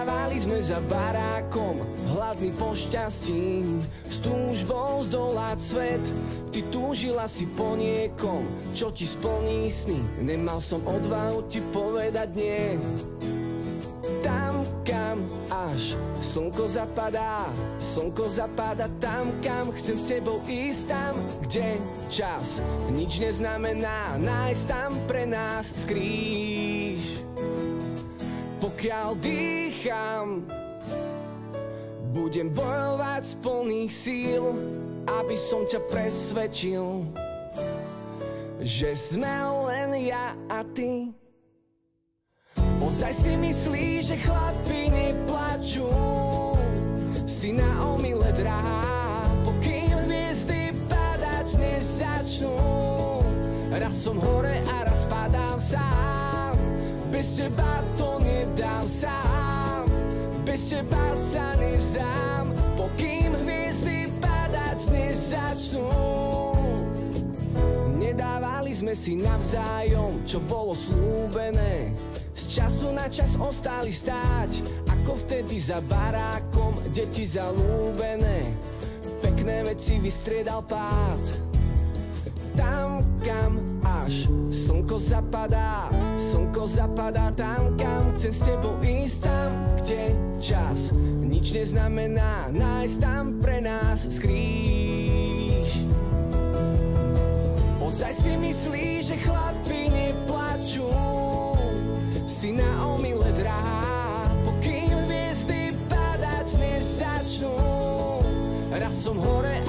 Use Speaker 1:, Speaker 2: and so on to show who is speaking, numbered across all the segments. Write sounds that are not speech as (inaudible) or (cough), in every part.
Speaker 1: Sedávali sme za barákom, hladný po šťastí S túžbou zdolať svet. Ty túžila si po niekom, čo ti splní sny. Nemal som odvahu ti povedať nie. Tam, kam až slnko zapadá Slnko zapadá tam, kam chcem s tebou ísť Tam, kde čas nič neznamená Nájsť tam pre nás skrýš pokiaľ dýcham Budem bojovať z plných síl Aby som ťa presvedčil Že sme len ja a ty. Ozaj si myslíš, že chlapi neplačú? Si na omyle drahá. Pokým hviezdy padať nezačnú Raz som hore a raz padám sám. Bez teba to nedám sám. Bez teba sa nevzám Pokým hviezdy padať nezačnú. Nedávali sme si navzájom, čo bolo slúbené. Z času na čas ostali stáť Ako vtedy za barákom, deti zalúbené. Pekné veci vystriedal pád Tam, kam až slnko zapadá Slnko zapadá tam, kam chcem s tebou ísť Tam, kde čas nič neznamená Nájsť tam pre nás skrýš Ozaj si myslíš, že chlapi neplačú Si na omyle drahá. Pokým hviezdy padať nezačnú Raz som hore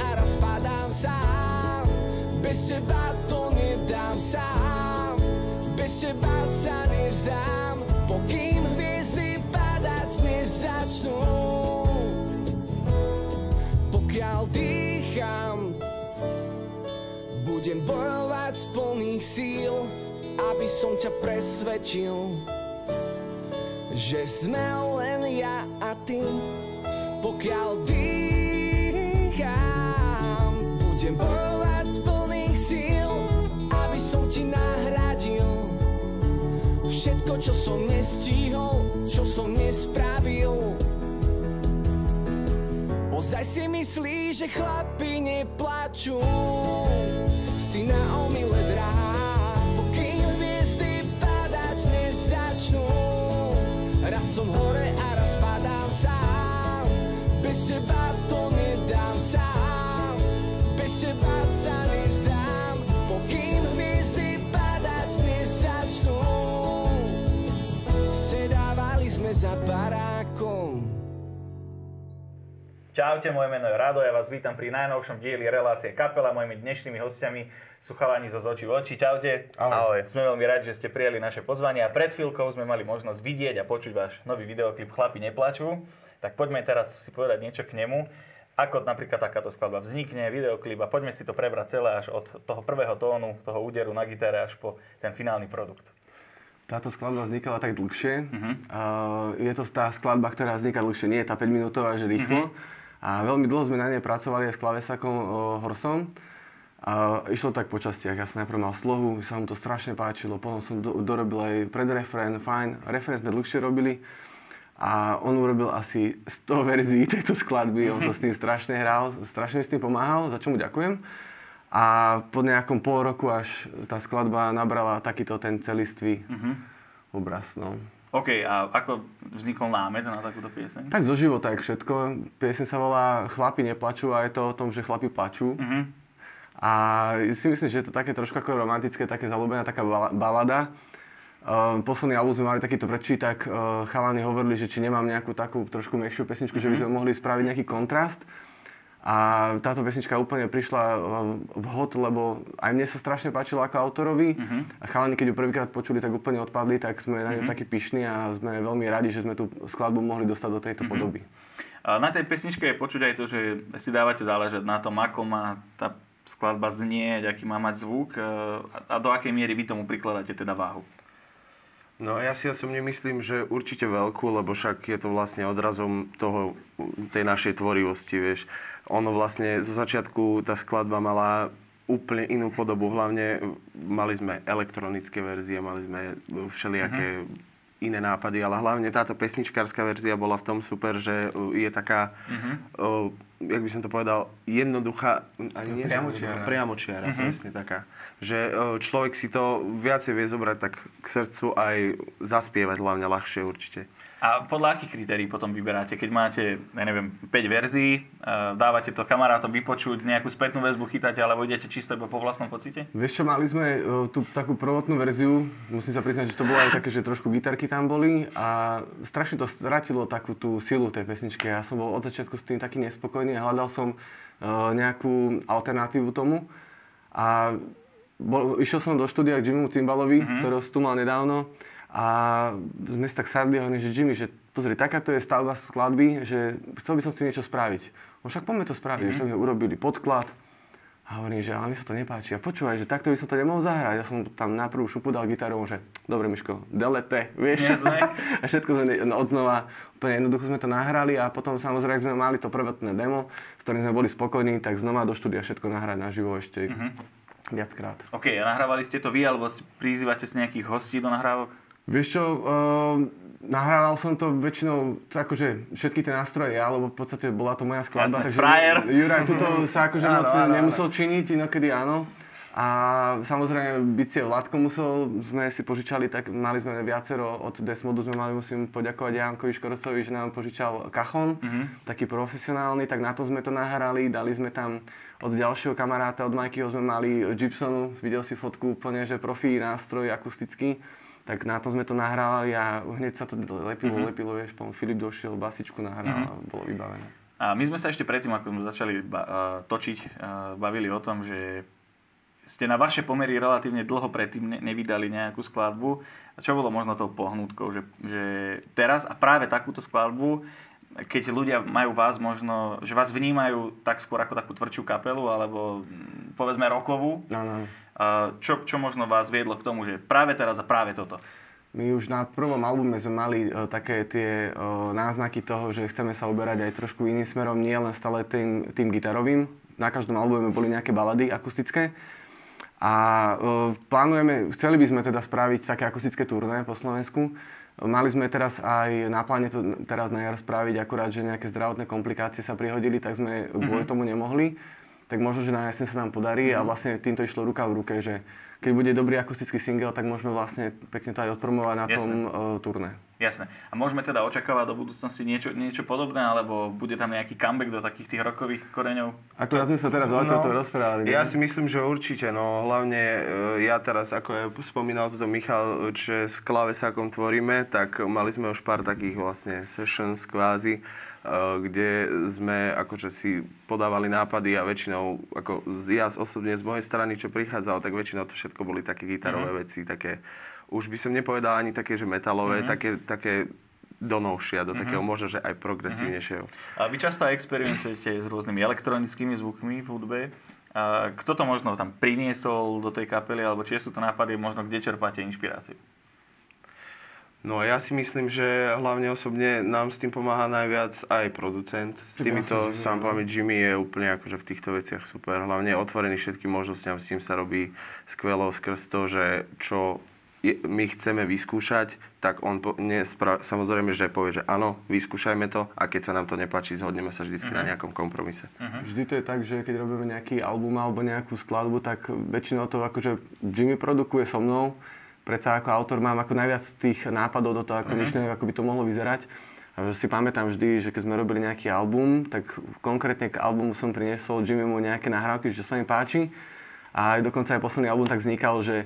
Speaker 1: Bez teba to nedám sám. Bez teba sa nevzám Pokým hviezdy padať nezačnú. Pokiaľ dýcham Budem bojovať z plných síl Aby som ťa presvedčil Že sme len ja a ty. Pokiaľ dýcham Budem bojovať Všetko, čo som nestihol Čo som nespravil. Ozaj si myslíš, že chlapi neplačú. Si na omyle drahá Pokým hviezdy padať nezačnú. Raz som hore za barákom
Speaker 2: Čaute, moje meno je Rado, ja vás vítam pri najnovšom dieli relácie Kapela. Mojimi dnešnými hostiami sú chalani zo Zoči v oči. Čaute.
Speaker 3: Ahoj.
Speaker 2: Sme veľmi radi, že ste prijali naše pozvanie a pred chvíľkou sme mali možnosť vidieť a počuť váš nový videoklip Chlapi neplačú. Tak poďme teraz si povedať niečo k nemu. Ako napríklad takáto skladba vznikne, videoklip a poďme si to prebrať celé až od toho prvého tónu, toho úderu na gitare až po ten finálny produkt.
Speaker 3: Táto skladba vznikala tak dlhšie. Uh-huh. Uh, je to tá skladba, ktorá vzniká dlhšie, nie je tá 5 minútová, že rýchlo. Uh-huh. A veľmi dlho sme na nej pracovali aj s klavesakom uh, Horsom. A išlo tak po častiach. Ja som najprv mal slohu, sa mu to strašne páčilo, potom som do, dorobil aj predrefrén, fajn. Refrén sme dlhšie robili. A on urobil asi 100 verzií tejto skladby, on sa s tým strašne hral, strašne mi s tým pomáhal, za čo mu ďakujem. A po nejakom pol roku až tá skladba nabrala takýto ten celistvý uh-huh. obraz. No.
Speaker 2: OK, a ako vznikol námet na takúto pieseň?
Speaker 3: Tak zo života, jak všetko. Pieseň sa volá Chlapi neplačú a je to o tom, že chlapi plačú.
Speaker 2: Uh-huh.
Speaker 3: A si myslím, že je to také trošku ako romantické, také zalúbená taká bala- balada. Uh, posledný album sme mali takýto predčítak, uh, chalani hovorili, že či nemám nejakú takú trošku mekšiu pesničku, uh-huh. že by sme mohli spraviť nejaký kontrast. A táto pesnička úplne prišla vhod, lebo aj mne sa strašne páčila ako autorovi. Uh-huh. A chalani, keď ju prvýkrát počuli, tak úplne odpadli, tak sme na ňu uh-huh. takí pyšní a sme veľmi radi, že sme tú skladbu mohli dostať do tejto uh-huh. podoby.
Speaker 2: A na tej pesničke je počuť aj to, že si dávate záležať na tom, ako má tá skladba znieť, aký má mať zvuk a do akej miery vy tomu prikladáte teda váhu.
Speaker 4: No ja si osobne myslím, že určite veľkú, lebo však je to vlastne odrazom toho, tej našej tvorivosti, vieš. Ono vlastne zo začiatku tá skladba mala úplne inú podobu. Hlavne mali sme elektronické verzie, mali sme všelijaké uh-huh. Iné nápady, ale hlavne táto pesničkárska verzia bola v tom super, že uh, je taká, uh-huh. uh, jak by som to povedal, jednoduchá, ani nie,
Speaker 3: Priamočiara.
Speaker 4: priamočiara, uh-huh. presne taká. Že uh, človek si to viacej vie zobrať tak k srdcu aj zaspievať hlavne ľahšie určite.
Speaker 2: A podľa akých kritérií potom vyberáte? Keď máte, ja neviem, 5 verzií, uh, dávate to kamarátom vypočuť, nejakú spätnú väzbu chytáte, alebo idete čisto iba po vlastnom pocite?
Speaker 3: Vieš čo, mali sme uh, tú takú prvotnú verziu, musím sa priznať, že to bolo aj také, že trošku gitarky tam boli a strašne to stratilo takú tú silu tej pesničky. Ja som bol od začiatku s tým taký nespokojný a hľadal som uh, nejakú alternatívu tomu. A bol, išiel som do štúdia k Jimmymu Cimbalovi, mm-hmm. ktorého si tu mal nedávno a sme si tak sadli a že Jimmy, že pozri, takáto je stavba skladby, že chcel by som s tým niečo spraviť. No však poďme to spraviť, mm-hmm. že to sme urobili podklad. A hovorím, že ale mi sa to nepáči. A počúvaj, že takto by som to nemohol zahrať. Ja som tam na prvú šupu dal gitaru, že dobre Miško, delete, vieš.
Speaker 2: Jasné. (laughs)
Speaker 3: a všetko sme no, odznova, úplne jednoducho sme to nahrali a potom samozrejme sme mali to prvotné demo, s ktorým sme boli spokojní, tak znova do štúdia všetko nahrať naživo ešte mm-hmm. viackrát.
Speaker 2: OK, a nahrávali ste to vy, alebo si prizývate z nejakých hostí do nahrávok?
Speaker 3: Vieš čo, uh, nahrával som to väčšinou, akože všetky tie nástroje ja, lebo v podstate bola to moja skladba,
Speaker 2: Jasné,
Speaker 3: takže
Speaker 2: frajer.
Speaker 3: Juraj tuto sa akože
Speaker 2: Áno,
Speaker 3: moc
Speaker 2: áno, áno.
Speaker 3: nemusel činiť, inokedy áno. A samozrejme bicie Vládko musel, sme si požičali, tak mali sme viacero, od Desmodu sme mali, musím poďakovať Jankovi Škorcovi, že nám požičal kachon,
Speaker 2: Mhm.
Speaker 3: taký profesionálny, tak na to sme to nahrali, dali sme tam od ďalšieho kamaráta, od Mikeyho sme mali Gibsonu, videl si fotku úplne, že profi nástroj akustický, tak na to sme to nahrávali a hneď sa to lepilo,
Speaker 2: Mhm.
Speaker 3: lepilo, vieš, potom Filip došiel, basičku nahral a bolo vybavené.
Speaker 2: A my sme sa ešte predtým, ako sme začali ba- točiť, bavili o tom, že ste na vaše pomery relatívne dlho predtým ne- nevydali nejakú skladbu. A čo bolo možno tou pohnútkou, že, že teraz a práve takúto skladbu, keď ľudia majú vás možno, že vás vnímajú tak skôr ako takú tvrdšiu kapelu, alebo mm, povedzme rokovú,
Speaker 3: No, no.
Speaker 2: Čo, čo možno vás viedlo k tomu, že práve teraz a práve toto?
Speaker 3: My už na prvom albume sme mali uh, také tie uh, náznaky toho, že chceme sa uberať aj trošku iným smerom, nie len stále tým, tým gitarovým. Na každom albume boli nejaké balady akustické. A uh, plánujeme, chceli by sme teda spraviť také akustické turné po Slovensku. Mali sme teraz aj na pláne to teraz na jar spraviť, akurát, že nejaké zdravotné komplikácie sa prihodili, tak sme kvôli tomu nemohli. Tak možno, že na jeseň sa nám podarí a vlastne týmto išlo ruka v ruke, že keď bude dobrý akustický single, tak môžeme vlastne pekne to aj odpromovať na
Speaker 2: Jasné.
Speaker 3: tom uh, turné.
Speaker 2: Jasné. A môžeme teda očakávať do budúcnosti niečo, niečo podobné, alebo bude tam nejaký comeback do takých tých rokových koreňov?
Speaker 3: Akurát sme sa teraz o tomto rozprávali.
Speaker 4: Ja
Speaker 3: ne?
Speaker 4: si myslím, že určite, no hlavne e, ja teraz, ako je spomínal toto Michal, že s klavesákom tvoríme, tak mali sme už pár takých vlastne sessions kvázi, kde sme akože si podávali nápady a väčšinou, ako z- ja osobne z mojej strany, čo prichádzal, tak väčšinou to všetko boli také gitarové mm-hmm. veci, také, už by som nepovedal ani také, že metalové, mm-hmm. také, také do novšia, do mm-hmm. takého možno, že aj progresívnejšieho.
Speaker 2: A vy často aj experimentujete s rôznymi elektronickými zvukmi v hudbe. A kto to možno tam priniesol do tej kapely, alebo či sú to nápady, možno kde čerpáte inšpiráciu?
Speaker 4: No ja si myslím, že hlavne osobne nám s tým pomáha najviac aj producent. S
Speaker 3: Tak
Speaker 4: týmito samplami Jimmy je úplne akože v týchto veciach super. Hlavne otvorený všetkým možnostiam, s tým sa robí skvelo skrz to, že čo my chceme vyskúšať, tak on po, nespra- samozrejme, že povie, že áno, vyskúšajme to a keď sa nám to nepáči, zhodneme sa vždy
Speaker 3: Mhm.
Speaker 4: na nejakom kompromise.
Speaker 3: Vždy to je tak, že keď robíme nejaký album alebo nejakú skladbu, tak väčšinou to akože Jimmy produkuje so mnou. Predsa ako autor mám ako najviac tých nápadov do toho, ako myšlienok, ako by to mohlo vyzerať. A si pamätám vždy, že keď sme robili nejaký album, tak konkrétne k albumu som priniesol Jimmymu nejaké nahrávky, čo sa mi páči. A aj dokonca aj posledný album tak vznikal, že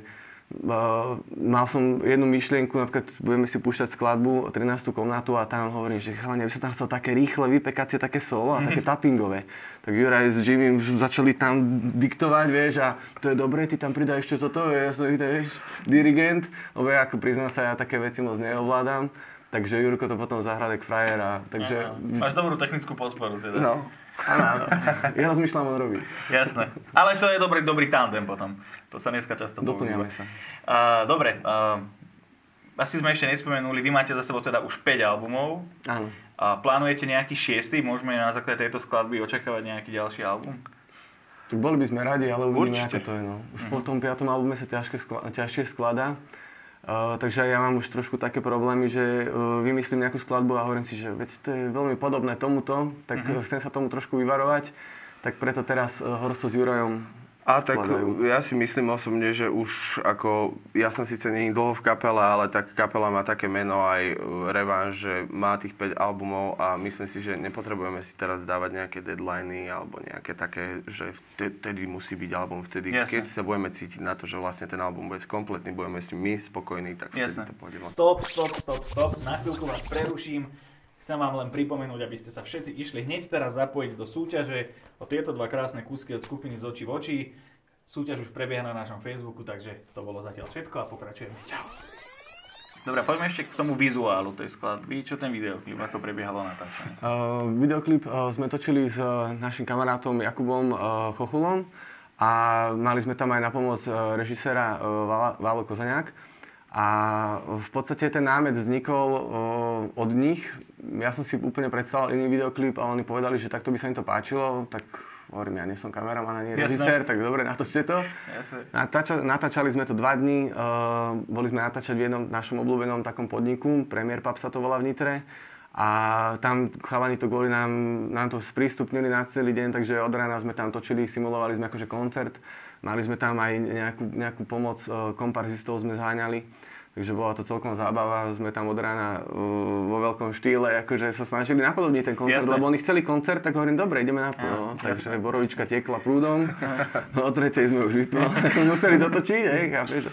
Speaker 3: uh, mal som jednu myšlienku, napríklad budeme si púšťať skladbu 13. komnatu a tam hovorím, že chalani, ja by som tam chcel také rýchle vypekacie, také solo a také tappingové. Tak Juraj s Jimmy už začali tam diktovať, vieš, a to je dobré, ty tam pridaj ešte toto, ja som ich, vieš, dirigent, lebo ja ako priznám sa, ja také veci moc neovládam. Takže Jurko to potom zahral jak frajer a takže...
Speaker 2: Aha. Máš dobrú technickú podporu teda.
Speaker 4: No.
Speaker 3: Áno. Ja rozmýšľam, on robí.
Speaker 2: Jasné. Ale to je dobrý, dobrý tandem potom. To sa dneska často
Speaker 3: Doplňame sa.
Speaker 2: A, dobre, a, asi sme ešte nespomenuli, vy máte za sebou teda už 5 albumov.
Speaker 3: Áno.
Speaker 2: A plánujete nejaký šiestý? Môžeme na základe tejto skladby očakávať nejaký ďalší album?
Speaker 3: Tak boli by sme radi, ale uvidíme, ako to je. No. Už po tom piatom albume sa ťažké skla- ťažšie skladá. Uh, takže ja mám už trošku také problémy, že uh, vymyslím nejakú skladbu a hovorím si, že veď to je veľmi podobné tomuto, tak uh-huh. chcem sa tomu trošku vyvarovať. Tak preto teraz uh, Horso s Jurajom
Speaker 4: a tak ja si myslím osobne, že už ako, ja som síce nie dlho v kapele, ale tak kapela má také meno aj Revan, že má tých 5 albumov a myslím si, že nepotrebujeme si teraz dávať nejaké deadliny alebo nejaké také, že vtedy musí byť album, vtedy, Jasne. keď sa budeme cítiť na to, že vlastne ten album bude kompletný, budeme si my spokojní, tak vtedy Jasne. to pôjde.
Speaker 2: Stop, stop, stop, stop, na chvíľku vás preruším. Chcem vám len pripomenúť, aby ste sa všetci išli hneď teraz zapojiť do súťaže o tieto dva krásne kúsky od skupiny z očí v oči. Súťaž už prebieha na našom Facebooku, takže to bolo zatiaľ všetko a pokračujeme. Čau. Dobre, poďme ešte k tomu vizuálu tej skladby. Čo ten videoklip, ako prebiehalo natáčanie?
Speaker 3: Uh, videoklip uh, sme točili s uh, našim kamarátom Jakubom uh, Chochulom a mali sme tam aj na pomoc uh, režiséra uh, Válo Kozaniak. A v podstate ten námet vznikol od nich. Ja som si úplne predstavil iný videoklip a oni povedali, že takto by sa im to páčilo, tak hovorím, ja nie som kameraman ani režisér, tak dobre, natočte to. Natáča, natáčali sme to dva dní, boli sme natáčať v jednom našom obľúbenom takom podniku, Premier Pub sa to volá v Nitre. A tam chalani to kvôli nám, nám to sprístupnili na celý deň, takže od rána sme tam točili, simulovali sme akože koncert. Mali sme tam aj nejakú, nejakú pomoc, uh, komparzistov sme zháňali. Takže bola to celkom zábava, sme tam od rána uh, vo veľkom štýle, akože sa snažili napodobniť ten koncert, jasne. lebo oni chceli koncert, tak hovorím, dobre, ideme na to. No. Takže borovička tiekla prúdom, (laughs) o tretej sme už vypili, (laughs) museli dotočiť, hej, chápeš?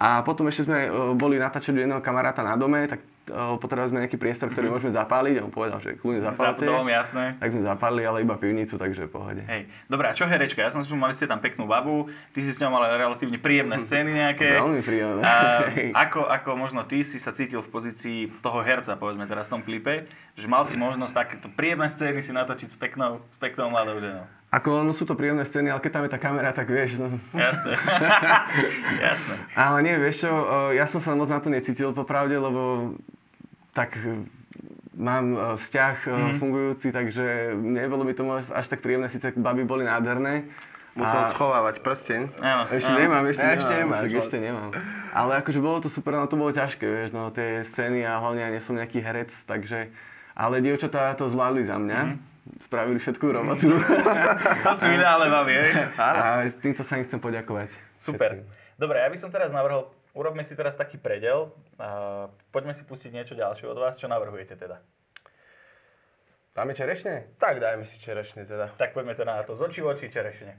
Speaker 3: A potom ešte sme uh, boli natáčať jedného kamaráta na dome, tak potrebovali sme nejaký priestor, ktorý mm-hmm. môžeme zapáliť. A on povedal, že kľudne zapálte.
Speaker 2: Dom, jasné.
Speaker 3: Tak sme zapálili, ale iba pivnicu, takže pohode.
Speaker 2: Hej. Dobre, a čo herečka? Ja som si mali ste tam peknú babu, ty si s ňou mal relatívne príjemné mhm. scény nejaké.
Speaker 3: Veľmi príjemné.
Speaker 2: A (laughs) ako, ako možno ty si sa cítil v pozícii toho herca, povedzme teraz v tom klipe, že mal si možnosť takéto príjemné scény si natočiť s peknou, s peknou mladou ženou?
Speaker 3: Ako, no sú to príjemné scény, ale keď tam je tá kamera, tak vieš, no.
Speaker 2: Jasné. (laughs) Jasné.
Speaker 3: Ale nie, vieš čo, ja som sa moc na to necítil popravde, lebo tak e, mám e, vzťah mm. fungujúci, takže nebolo mi to až tak príjemné, síce baby boli nádherné.
Speaker 4: Musel a... schovávať prsteň.
Speaker 3: Áno, ešte áno. nemám, ešte, ja, ešte nemám, ešte, ešte nemám. Ale akože bolo to super, no to bolo ťažké, vieš, no tie scény a hlavne ja nie som nejaký herec, takže... Ale dievčatá to zvládli za mňa. Mm spravili všetku robotu. (laughs)
Speaker 2: to sú ideálne hej?
Speaker 3: A týmto sa im chcem poďakovať.
Speaker 2: Super. Všetkým. Dobre, ja by som teraz navrhol urobme si teraz taký predel. A poďme si pustiť niečo ďalšie od vás. Čo navrhujete teda?
Speaker 3: Dáme čerešne?
Speaker 4: Tak dajme si čerešne teda.
Speaker 2: Tak poďme teda na to. Z očí v oči čerešne.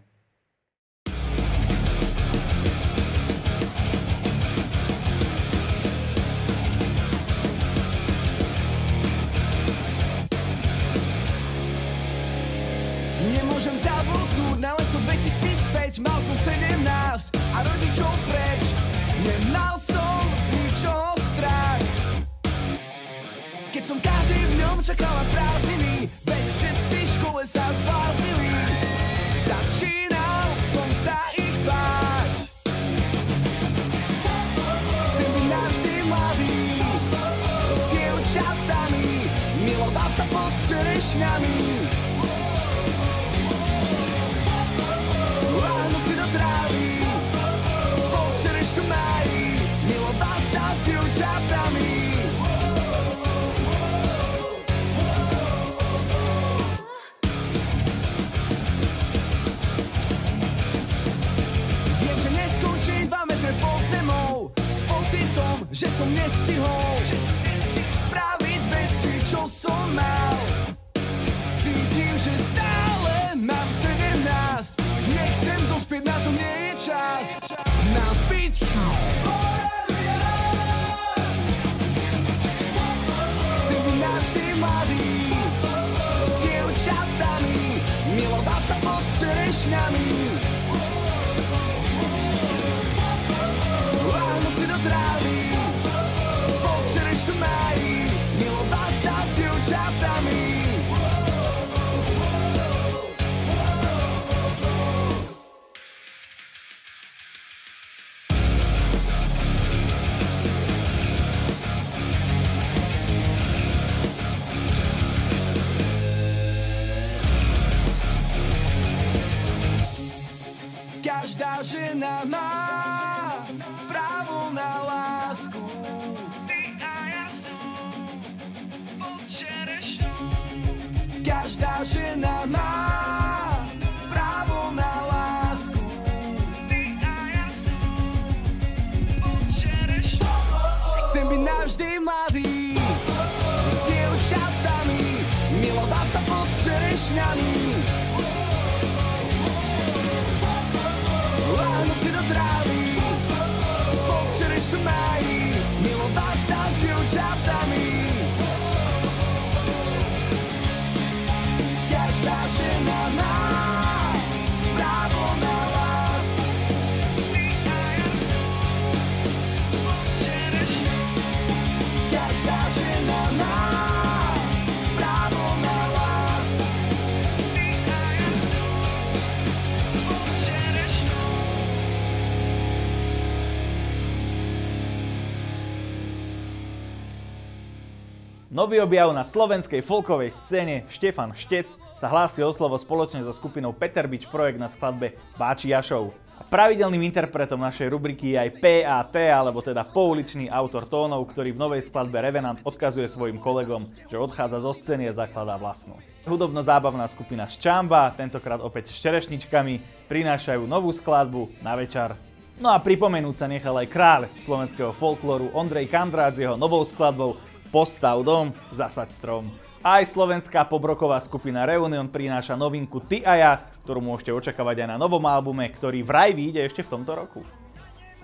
Speaker 1: Nemôžem zabudnúť na leto 2005 Mal som 17 a rodičov preč? Nemal som z ničoho strach. Keď som každý v ňom čakal na prázdniny Veď všetci v škole sa zbláznili. Začínal som sa ich báť. Chcem byť navždy mladý S dievčatami Milovať sa pod čerešňami že som nestihol spraviť veci, čo som mal. Cítim, že stále mám 17, nechcem dospieť, na to nie je čas. Na piču. Chcem byť navždy mladý, s dievčatami, milovať sa pod čerešňami. Byť navždy mladý s dievčatami, milovať sa pod čerešňami. Láhnuť si do trávy, pod milovať
Speaker 5: Nový objav na slovenskej folkovej scéne Štefan Štec sa hlási o slovo spoločne so skupinou Peter Beach projekt na skladbe Báči Jašov. A pravidelným interpretom našej rubriky je aj PAT, alebo teda pouličný autor tónov, ktorý v novej skladbe Revenant odkazuje svojim kolegom, že odchádza zo scény a zakladá vlastnú. Hudobno-zábavná skupina Ščamba, tentokrát opäť s čerešničkami, prinášajú novú skladbu na večer. No a pripomenúť sa nechal aj kráľ slovenského folklóru Ondrej Kandrát s jeho novou skladbou Postav dom, zasaď strom. Aj slovenská pobroková skupina Reunion prináša novinku Ty a ja, ktorú môžete očakávať aj na novom albume, ktorý vraj vyjde ešte v tomto roku.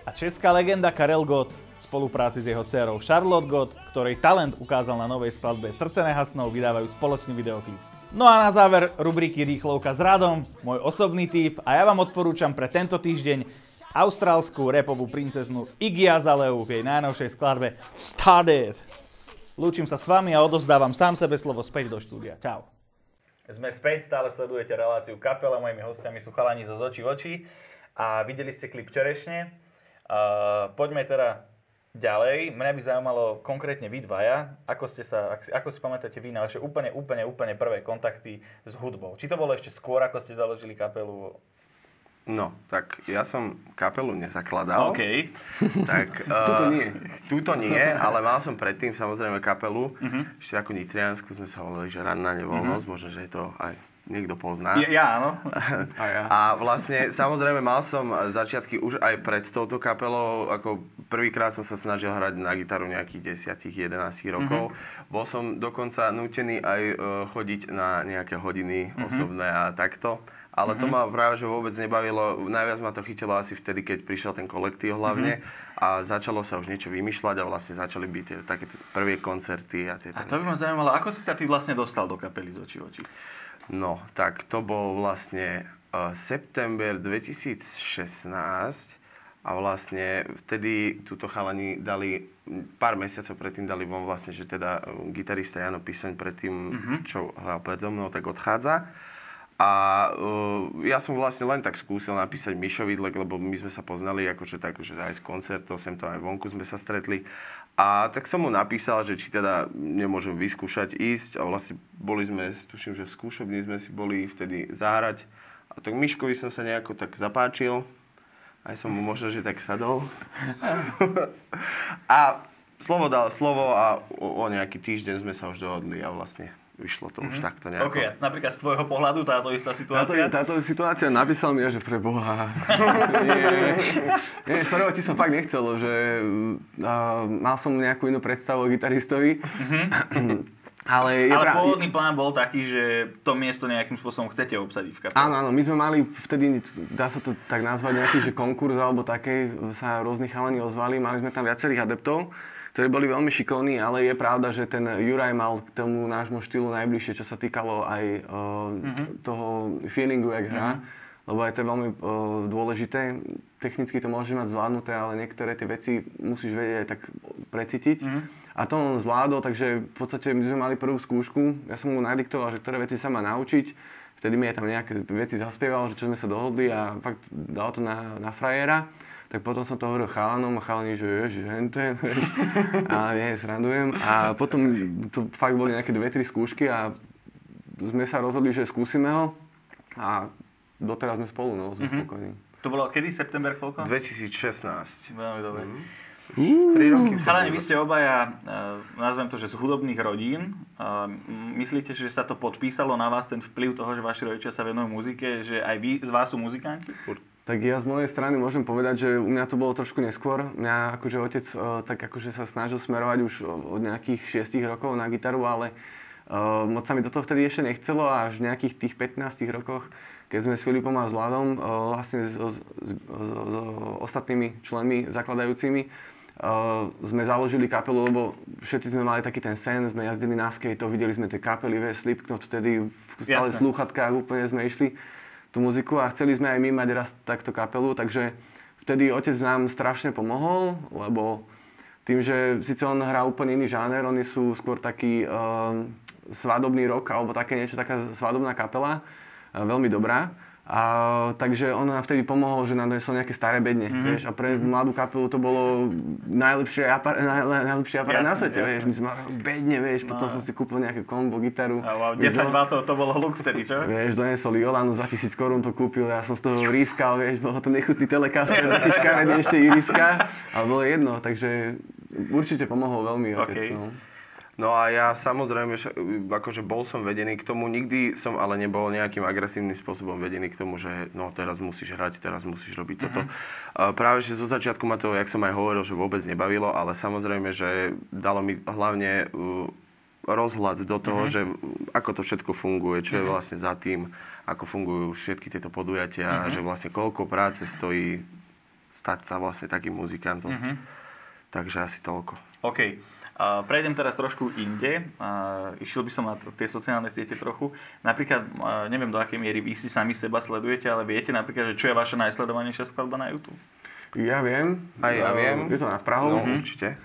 Speaker 5: A česká legenda Karel Gott v spolupráci s jeho dcerou Charlotte Gott, ktorej talent ukázal na novej skladbe Srdce nehasnou, vydávajú spoločný videoklip. No a na záver rubriky Rýchlovka s Radom, môj osobný tip a ja vám odporúčam pre tento týždeň austrálskú repovú princeznu Iggy Azaleu v jej najnovšej skladbe Started. Lúčim sa s vami a odozdávam sám sebe slovo späť do štúdia. Čau.
Speaker 2: Sme späť, stále sledujete reláciu Kapela, mojimi hostiami sú chalani zo Zoči oči a videli ste klip Čerešne. Uh, poďme teda ďalej. Mňa by zaujímalo konkrétne vy dvaja, ako, ste sa, ako si pamätáte vy na vaše úplne, úplne, úplne prvé kontakty s hudbou. Či to bolo ešte skôr, ako ste založili kapelu?
Speaker 4: No, tak ja som kapelu nezakladal.
Speaker 2: OK.
Speaker 4: Tak, (laughs)
Speaker 3: Tuto
Speaker 4: eh,
Speaker 3: nie.
Speaker 4: Tuto nie, ale mal som predtým samozrejme kapelu. Ešte ako Nitriansku sme sa volali, že ranná nevoľnosť. Možno, že to aj niekto pozná.
Speaker 2: Ja, ja áno. (laughs)
Speaker 3: A ja.
Speaker 4: A vlastne, samozrejme, mal som začiatky už aj pred touto kapelou, ako prvýkrát som sa snažil hrať na gitaru nejakých 10-11 rokov. Bol som dokonca nútený aj e, chodiť na nejaké hodiny osobné a takto. Ale to ma práve že vôbec nebavilo. Najviac ma to chytilo asi vtedy, keď prišiel ten kolektív hlavne a začalo sa už niečo vymýšľať a vlastne začali byť tie, také tie prvé koncerty a tieto
Speaker 2: A to by ma zaujímalo, ako si sa ty vlastne dostal do kapely z očí oči?
Speaker 4: No, tak to bol vlastne uh, september 2016 a vlastne vtedy túto chalani dali, pár mesiacov predtým dali von vlastne, že teda uh, gitarista Jano Pisoň predtým, čo hral predo mnou, tak odchádza. A uh, ja som vlastne len tak skúsil napísať Mišovi, le- lebo my sme sa poznali akože tak, že aj z koncertov, sem to aj vonku sme sa stretli. A tak som mu napísal, že či teda nemôžem vyskúšať ísť. A vlastne boli sme, tuším, že v skúšobni sme si boli vtedy zahrať. A tak Miškovi som sa nejako tak zapáčil. Aj som mu možno, že tak sadol. (laughs) a slovo dal slovo a o, o nejaký týždeň sme sa už dohodli a vlastne vyšlo to už takto nejako.
Speaker 2: OK, napríklad z tvojho pohľadu táto istá
Speaker 3: Táto,
Speaker 2: situácia?
Speaker 3: táto situácia napísal mi, že pre Boha. (laughs) nie, nie, prvého ti som fakt nechcel, že uh, mal som nejakú inú predstavu o gitaristovi. (clears throat) Ale je
Speaker 2: Ale
Speaker 3: pra-
Speaker 2: pôvodný plán bol taký, že to miesto nejakým spôsobom chcete obsadiť v kapele.
Speaker 3: Áno, áno, my sme mali vtedy, dá sa to tak nazvať, nejaký že konkurs alebo také, sa rôzni chalani ozvali, mali sme tam viacerých adeptov, ktorí boli veľmi šikovní, ale je pravda, že ten Juraj mal k tomu nášmu štýlu najbližšie, čo sa týkalo aj uh, toho feelingu, jak hrá. Lebo aj to je veľmi uh, dôležité. Technicky to môžeš mať zvládnuté, ale niektoré tie veci musíš vedieť aj tak precítiť. A to on zvládol, takže v podstate my sme mali prvú skúšku. Ja som mu nadiktoval, že ktoré veci sa má naučiť. Vtedy mi aj tam nejaké veci zaspieval, že čo sme sa dohodli a fakt dal to na, na frajera. Tak potom som to hovoril chalanom a chalani, že ježiš, henten, vieš. A nie, srandujem. A potom to fakt boli nejaké dve, tri skúšky a sme sa rozhodli, že skúsime ho. A doteraz sme spolu, no, sme spokojní.
Speaker 2: To bolo kedy? September koľko?
Speaker 4: 2016.
Speaker 2: Veľmi dobre.
Speaker 4: Roky.
Speaker 2: Chalani, vy ste obaja, uh, nazvem to, že z hudobných rodín. Myslíte, že sa to podpísalo na vás, ten vplyv toho, že vaši rodičia sa venujú muzike, že aj vy z vás sú muzikanti?
Speaker 3: Tak ja z mojej strany môžem povedať, že u mňa to bolo trošku neskôr. Mňa akože otec uh, tak akože sa snažil smerovať už od nejakých 6 rokov na gitaru, ale uh, moc sa mi do toho vtedy ešte nechcelo a až v nejakých tých 15 rokoch, keď sme s Filipom a s Vladom, uh, vlastne s, s, s, s ostatnými členmi zakladajúcimi, Uh, sme založili kapelu, lebo všetci sme mali taký ten sen, sme jazdili na skate, videli sme tie kapely, vieš, Slipknot, vtedy v stále slúchatkách úplne sme išli tú muziku a chceli sme aj my mať raz takto kapelu, takže vtedy otec nám strašne pomohol, lebo tým, že síce on hrá úplne iný žáner, oni sú skôr taký uh, svadobný rok alebo také niečo, taká svadobná kapela, uh, veľmi dobrá. A, takže on nám vtedy pomohol, že nám donesol nejaké staré bedne, mm-hmm. vieš, a pre mladú kapelu to bolo najlepšie apar- naj, naj, najlepší aparát na svete,
Speaker 2: jasné.
Speaker 3: vieš, my sme mali bedne, vieš,
Speaker 2: No.
Speaker 3: potom som si kúpil nejaké kombo, gitaru.
Speaker 2: A wow, 10
Speaker 3: Zo-
Speaker 2: W to bolo hluk vtedy, čo?
Speaker 3: Vieš, donesol Jolanu za tisíc korún, to kúpil, ja som z toho vrískal, vieš, bolo to nechutný telekaster, (laughs) také škaredé ešte iriska, ale bolo jedno, takže určite pomohol veľmi otec. No.
Speaker 4: No a ja samozrejme, akože bol som vedený k tomu, nikdy som ale nebol nejakým agresívnym spôsobom vedený k tomu, že no teraz musíš hrať, teraz musíš robiť toto. A práve že zo začiatku ma to, jak som aj hovoril, že vôbec nebavilo, ale samozrejme, že dalo mi hlavne uh, rozhľad do toho, že ako to všetko funguje, čo je vlastne za tým, ako fungujú všetky tieto podujatia, že vlastne koľko práce stojí stať sa vlastne takým muzikantom. Takže asi toľko.
Speaker 2: OK. Prejdem teraz trošku inde. Išiel by som na tie sociálne siete trochu. Napríklad, neviem do akej miery vy si sami seba sledujete, ale viete napríklad, že čo je vaša najsledovanejšia skladba na YouTube?
Speaker 3: Ja viem.
Speaker 4: Aj ja
Speaker 3: Eh,
Speaker 4: viem.
Speaker 3: Je to nad Prahou.
Speaker 4: No, určite.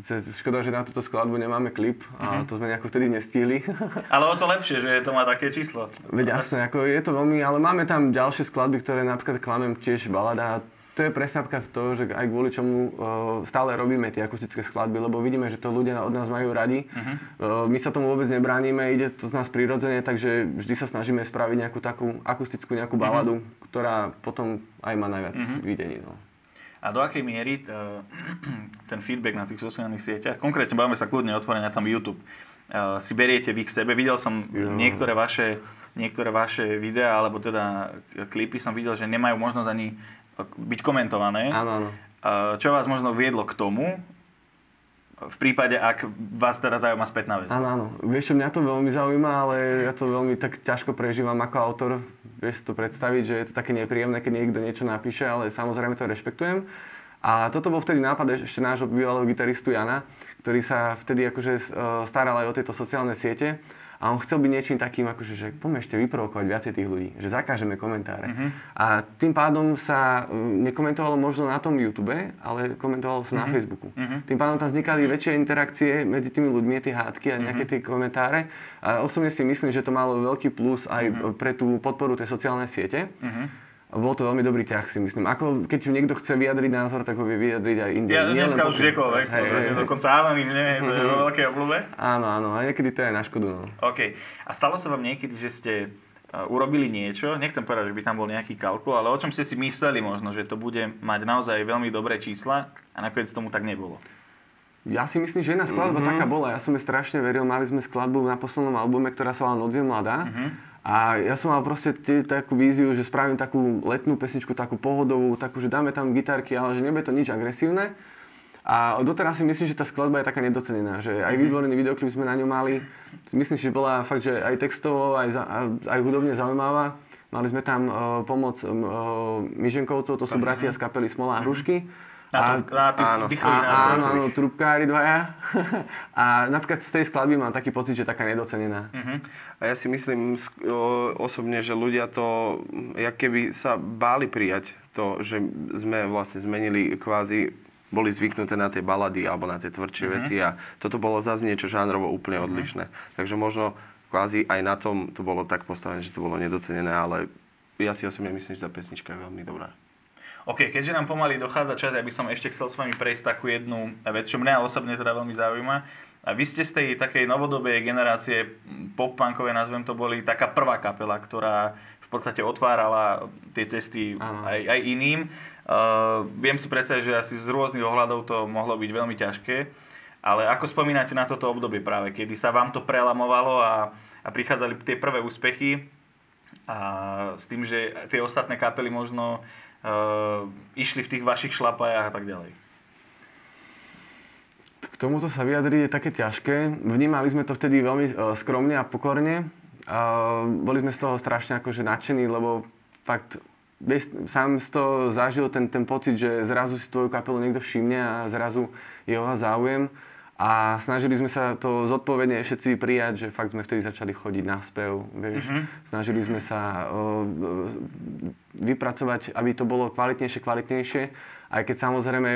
Speaker 3: Sice Škoda, že na túto skladbu nemáme klip a to sme nejako vtedy nestihli. (laughs)
Speaker 2: Ale o to lepšie, že to má také číslo.
Speaker 3: Veď jasné, ako je to veľmi, ale máme tam ďalšie skladby, ktoré napríklad klamem tiež balada. To je presne napríklad to, že aj kvôli čomu uh, stále robíme tie akustické skladby, lebo vidíme, že to ľudia od nás majú radi. Uh, my sa tomu vôbec nebránime, ide to z nás prirodzene, takže vždy sa snažíme spraviť nejakú takú akustickú nejakú baladu, ktorá potom aj má najviac videní. No.
Speaker 2: A do akej miery t- (clears throat) ten feedback na tých sociálnych sieťach, konkrétne bavíme sa kľudne otvorene na tom YouTube, si beriete vy k sebe. Videl som niektoré vaše, niektoré vaše videá, alebo teda klipy som videl, že nemajú možnosť ani byť komentované.
Speaker 3: Áno, áno.
Speaker 2: Čo vás možno viedlo k tomu, v prípade, ak vás teraz zaujíma spätná väzba?
Speaker 3: Áno, áno. Vieš čo, mňa to veľmi zaujíma, ale ja to veľmi tak ťažko prežívam ako autor. Vieš si to predstaviť, že je to také nepríjemné, keď niekto niečo napíše, ale samozrejme to rešpektujem. A toto bol vtedy nápad ešte nášho bývalého gitaristu Jana, ktorý sa vtedy akože e, staral aj o tieto sociálne siete. A on chcel byť niečím takým, akože, že poďme ešte vyprovokovať viacej tých ľudí, že zakážeme komentáre. A tým pádom sa e, nekomentovalo možno na tom YouTube, ale komentovalo sa na Facebooku. Tým pádom tam vznikali väčšie interakcie medzi tými ľuďmi, tie hádky a nejaké tie komentáre. A osobne si myslím, že to malo veľký plus aj pre tú podporu tej sociálnej siete. A Bol to veľmi dobrý ťah, si myslím. Ako keď niekto chce vyjadriť názor, tak ho vie vyjadriť aj inde.
Speaker 2: Ja
Speaker 3: Nie
Speaker 2: dneska už kdekoľvek,
Speaker 3: Hej, hej,
Speaker 2: je
Speaker 3: hej.
Speaker 2: dokonca anonimne, to je vo veľkej obľúbe.
Speaker 3: Áno, áno, a niekedy to je na škodu. No.
Speaker 2: OK. A stalo sa vám niekedy, že ste uh, urobili niečo, nechcem povedať, že by tam bol nejaký kalkul, ale o čom ste si mysleli možno, že to bude mať naozaj veľmi dobré čísla a nakoniec tomu tak nebolo.
Speaker 3: Ja si myslím, že jedna skladba mm-hmm. taká bola. Ja som jej strašne veril. Mali sme skladbu na poslednom albume, ktorá sa volá Noc je mladá. Mm-hmm. A ja som mal proste tie, takú víziu, že spravím takú letnú pesničku, takú pohodovú, takú, že dáme tam gitarky, ale že nebude to nič agresívne. A doteraz si myslím, že tá skladba je taká nedocenená, že aj výborný videoklip sme na ňu mali. Myslím si, že bola fakt, že aj textovo, aj, za, aj hudobne zaujímavá. Mali sme tam uh, pomoc uh, Myženkovcov, to sú bratia z kapely Smola a Hrušky.
Speaker 2: Na, tých
Speaker 4: áno.
Speaker 2: dýchových
Speaker 3: A,
Speaker 2: nástrojoch.
Speaker 3: áno, áno, trubkári dvaja. (laughs) a napríklad z tej skladby mám taký pocit, že taká nedocenená.
Speaker 4: A ja si myslím osobne, že ľudia to, jak keby sa báli prijať to, že sme vlastne zmenili kvázi boli zvyknuté na tie balady alebo na tie tvrdšie veci a toto bolo zase niečo žánrovo úplne odlišné. Takže možno kvázi aj na tom to bolo tak postavené, že to bolo nedocenené, ale ja si osobne myslím, že tá pesnička je veľmi dobrá.
Speaker 2: OK, keďže nám pomaly dochádza čas, ja by som ešte chcel s vami prejsť takú jednu vec, čo mňa osobne teda veľmi zaujíma. A vy ste z tej takej novodobej generácie pop-punkovej, nazvem to, boli taká prvá kapela, ktorá v podstate otvárala tie cesty aj, aj iným. Uh, viem si predstaviť, že asi z rôznych ohľadov to mohlo byť veľmi ťažké, ale ako spomínate na toto obdobie práve, kedy sa vám to prelamovalo a, a prichádzali tie prvé úspechy a s tým, že tie ostatné kapely možno išli v tých vašich šlapajách a tak ďalej?
Speaker 3: K tomuto sa vyjadriť je také ťažké. Vnímali sme to vtedy veľmi uh, skromne a pokorne. Boli sme z toho strašne akože nadšení, lebo fakt sám si to zažil ten, ten pocit, že zrazu si tvoju kapelu niekto všimne a zrazu je o záujem. A snažili sme sa to zodpovedne všetci prijať, že fakt sme vtedy začali chodiť na spev, vieš. Mm-hmm. Snažili sme sa uh, vypracovať, aby to bolo kvalitnejšie, kvalitnejšie. Aj keď samozrejme,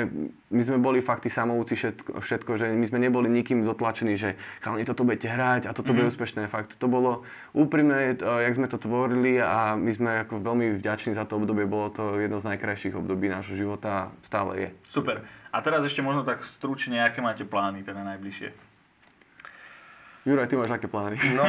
Speaker 3: my sme boli fakt tí samouci všetko, všetko, že my sme neboli nikým dotlačení, že chalani, toto budete hrať a toto mm-hmm. bude úspešné. Fakt, to bolo úprimné, to, jak sme to tvorili a my sme ako veľmi vďační za to obdobie. Bolo to jedno z najkrajších období nášho života a stále je.
Speaker 2: Super. A teraz ešte možno tak stručne, aké máte plány teda najbližšie?
Speaker 3: Juraj, ty máš aké plány?
Speaker 4: No.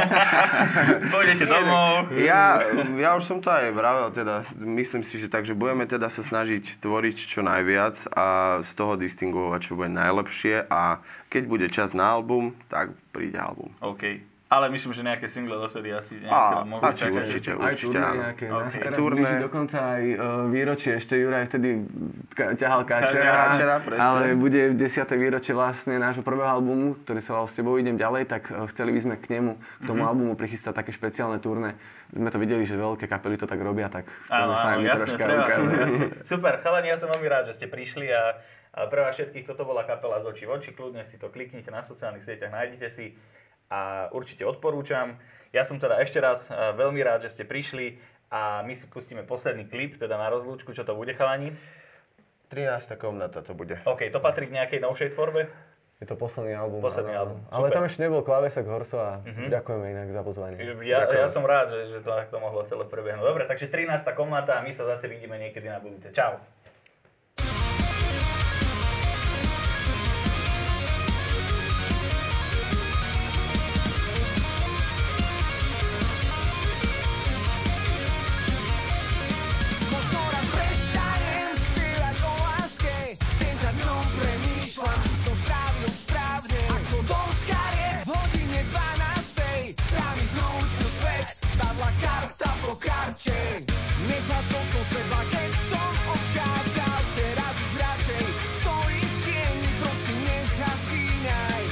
Speaker 4: (laughs)
Speaker 2: Pôjdete domov.
Speaker 4: Ja, ja už som to aj vravel, teda myslím si, že takže budeme teda sa snažiť tvoriť čo najviac a z toho distingovať, čo bude najlepšie a keď bude čas na album, tak príde album.
Speaker 2: OK. Ale myslím, že nejaké single dovtedy asi nejaké môžu
Speaker 4: asi
Speaker 2: čakať.
Speaker 4: určite,
Speaker 3: Aj
Speaker 4: určite
Speaker 3: turné
Speaker 4: áno.
Speaker 3: nejaké.
Speaker 2: Ok.
Speaker 3: Nás teraz
Speaker 4: Turné.
Speaker 3: blíži dokonca aj uh, výročie. Ešte Juraj vtedy ka- ťahal káčera.
Speaker 4: Káčera, presne.
Speaker 3: ale bude 10. výročie vlastne nášho prvého albumu, ktorý sa volal S tebou idem ďalej, tak uh, chceli by sme k nemu, k tomu
Speaker 2: Mhm.
Speaker 3: albumu prichystať také špeciálne turné. Sme to videli, že veľké kapely to tak robia, tak
Speaker 2: Áno,
Speaker 3: chceme sa aj
Speaker 2: áno,
Speaker 3: my
Speaker 2: jasne,
Speaker 3: troška.
Speaker 2: Jasne. (laughs) Super, chalani, ja som veľmi rád, že ste prišli a, a pre vás všetkých toto bola kapela z očí v oči, kľudne si to kliknite na sociálnych sieťach, nájdete si a určite odporúčam. Ja som teda ešte raz a, veľmi rád, že ste prišli a my si pustíme posledný klip, teda na rozlúčku, čo to bude chalani.
Speaker 4: 13. komnata to bude.
Speaker 2: OK, to patrí k nejakej novšej tvorbe?
Speaker 3: Je to posledný album.
Speaker 2: Posledný
Speaker 3: áno,
Speaker 2: album,
Speaker 3: áno. Ale
Speaker 2: super.
Speaker 3: tam ešte nebol klávesok Horso a ďakujeme inak za pozvanie.
Speaker 2: Ja, ja som rád, že, že to takto mohlo celé prebehnúť. Dobre, takže 13. komnata a my sa zase vidíme niekedy na budúce. Čau.
Speaker 1: Nezhasol som svetla, keď som odchádzal Teraz už radšej stojím v tieni, prosím nezhasínaj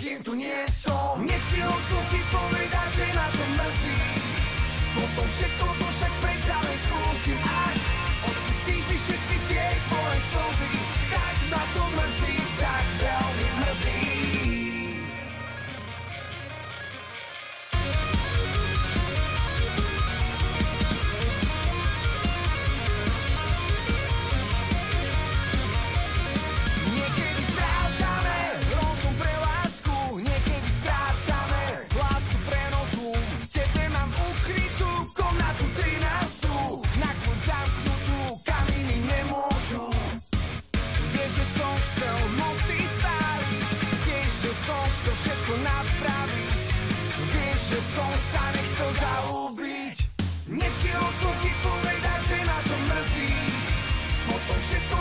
Speaker 1: Kým tu nie som, nestihol som ti povedať, že ma to mrzí. Potom všetko to však predsa len skúsim Ak že som sa nechcel zalúbiť. Nestihol som ti povedať, že ma to mrzí, potom všetko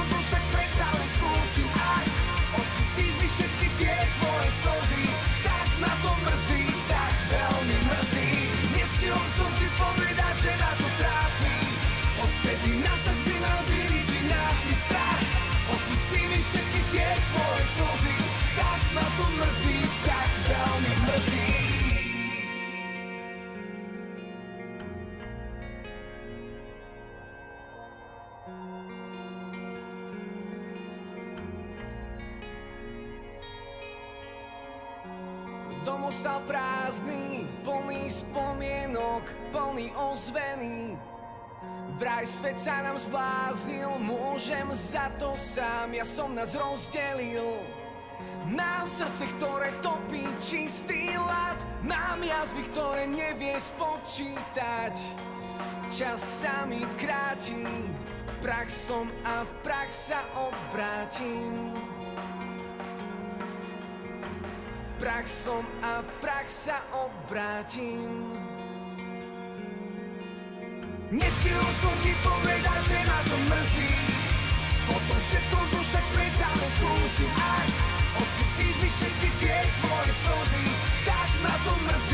Speaker 1: prázdny, plný spomienok, plný ozvený. Vraj svet sa nám zbláznil, môžem za to sám, ja som nás rozdelil. Mám srdce, ktoré topí čistý lad, mám jazvy, ktoré nevie spočítať. Čas sa mi kráti, praxom a v prax sa obrátim. prach som a v prach sa obrátim. Nestihol som ti povedať, že ma to mrzí. Potom všetko zo však prezáno skúsim Ak odpustíš mi všetky tie tvoje slzy Tak ma to mrzí.